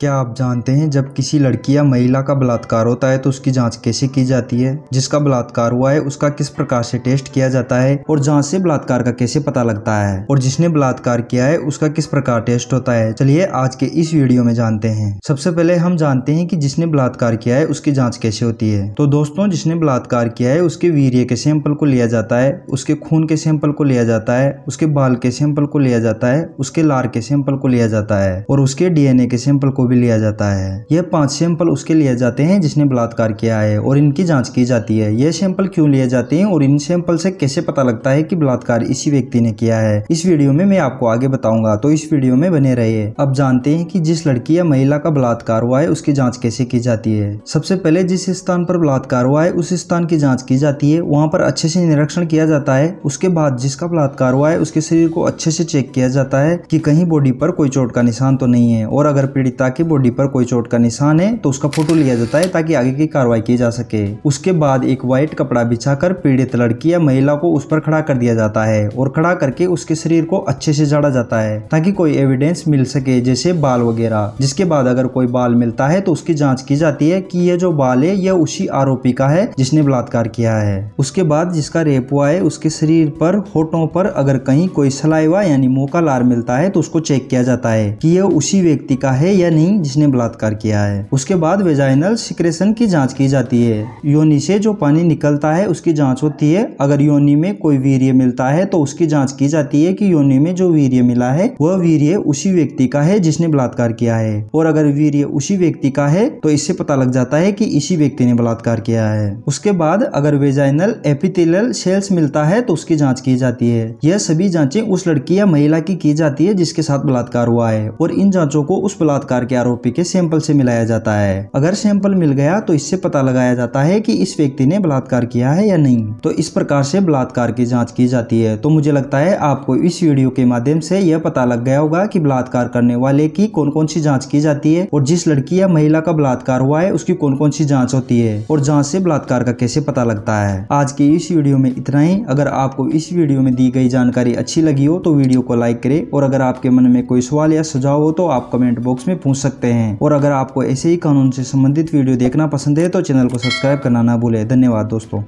क्या आप जानते हैं जब किसी लड़की या महिला का बलात्कार होता है तो उसकी जाँच कैसे की जाती है? जिसका बलात्कार हुआ है, उसका किस प्रकार से टेस्ट किया जाता है और जाँच से बलात्कार का कैसे पता लगता है? और जिसने बलात्कार किया है, उसका किस प्रकार टेस्ट होता है? चलिए आज के इस वीडियो में जानते हैं। सबसे पहले हम जानते हैं की जिसने बलात्कार किया है, उसकी जाँच कैसे होती है। तो दोस्तों, जिसने बलात्कार किया है, उसके वीर्य के सैंपल को लिया जाता है, उसके खून के सैंपल को लिया जाता है, उसके बाल के सैंपल को लिया जाता है, उसके लार के सैंपल को लिया जाता है और उसके डीएनए के सैंपल को भी लिया जाता है। यह पाँच सैंपल उसके लिए जाते हैं जिसने बलात्कार किया है और इनकी जाँच की जाती है। यह सैंपल क्यों लिए जाते हैं और इन सैंपल से कैसे पता लगता है कि बलात्कार इसी व्यक्ति ने किया है? इस वीडियो में मैं आपको आगे बताऊँगा तो इस वीडियो में बने रहिए। अब जानते हैं कि जिस लड़की या महिला का बलात्कार हुआ है, उसकी जाँच कैसे की जाती है। सबसे पहले जिस स्थान पर बलात्कार हुआ है, उस स्थान की जाँच की जाती है। वहाँ पर अच्छे से निरीक्षण किया जाता है। उसके बाद जिसका बलात्कार हुआ है, उसके शरीर को अच्छे से चेक किया जाता है कि कहीं बॉडी पर कोई चोट का निशान तो नहीं है। और अगर पीड़िता की बॉडी पर कोई चोट का निशान है तो उसका फ़ोटो लिया जाता है ताकि आगे की कार्रवाई की जा सके। उसके बाद एक व्हाइट कपड़ा बिछाकर पीड़ित लड़की या महिला को उस पर खड़ा कर दिया जाता है और खड़ा करके उसके शरीर को अच्छे से झाड़ा जाता है, ताकि कोई एविडेंस मिल सके, जैसे बाल वगैरह। जिसके बाद अगर कोई बाल मिलता है तो उसकी जाँच की जाती है की यह जो बाल है, यह उसी आरोपी का है जिसने बलात्कार किया है। उसके बाद जिसका रेप हुआ है, उसके शरीर पर, होठों पर अगर कहीं कोई सलाइवा यानी मुँह का लार मिलता है तो उसको चेक किया जाता है कि यह उसी व्यक्ति का है या नहीं। जिसने बलात्कार किया है। उसके बाद वेजाइनल सिक्रेशन की जाँच की जाती है। योनि से जो पानी निकलता है, उसकी जाँच होती है। अगर योनि में कोई वीर्य मिलता है तो उसकी जाँच की जाती है कि योनि में जो वीर्य मिला है, वह वीर्य उसी व्यक्ति का है जिसने बलात्कार किया है। और अगर वीर्य उसी व्यक्ति का है तो इससे पता लग जाता है कि इसी व्यक्ति ने बलात्कार किया है। उसके बाद अगर वेजाइनल एपिथेलियल सेल्स मिलता है तो उसकी जाँच की जाती है। यह सभी जांचें उस लड़की या महिला की की जाती है जिसके साथ बलात्कार हुआ है। और इन जांचों को उस बलात्कार आरोपी के सैंपल से मिलाया जाता है। अगर सैंपल मिल गया तो इससे पता लगाया जाता है कि इस व्यक्ति ने बलात्कार किया है या नहीं। तो इस प्रकार से बलात्कार की जाँच की जाती है। तो मुझे लगता है आपको इस वीडियो के माध्यम से यह पता लग गया होगा की बलात्कार करने वाले की कौन कौन सी जाँच की जाती है और जिस लड़की या महिला का बलात्कार हुआ है, उसकी कौन कौन सी जाँच होती है और जाँच से बलात्कार का कैसे पता लगता है। आज की इस वीडियो में इतना ही। अगर आपको इस वीडियो में दी गई जानकारी अच्छी लगी हो तो वीडियो को लाइक करें और अगर आपके मन में कोई सवाल या सुझाव हो तो आप कमेंट बॉक्स में पूछ सकते हैं। और अगर आपको ऐसे ही कानून से संबंधित वीडियो देखना पसंद है तो चैनल को सब्सक्राइब करना ना भूले। धन्यवाद दोस्तों।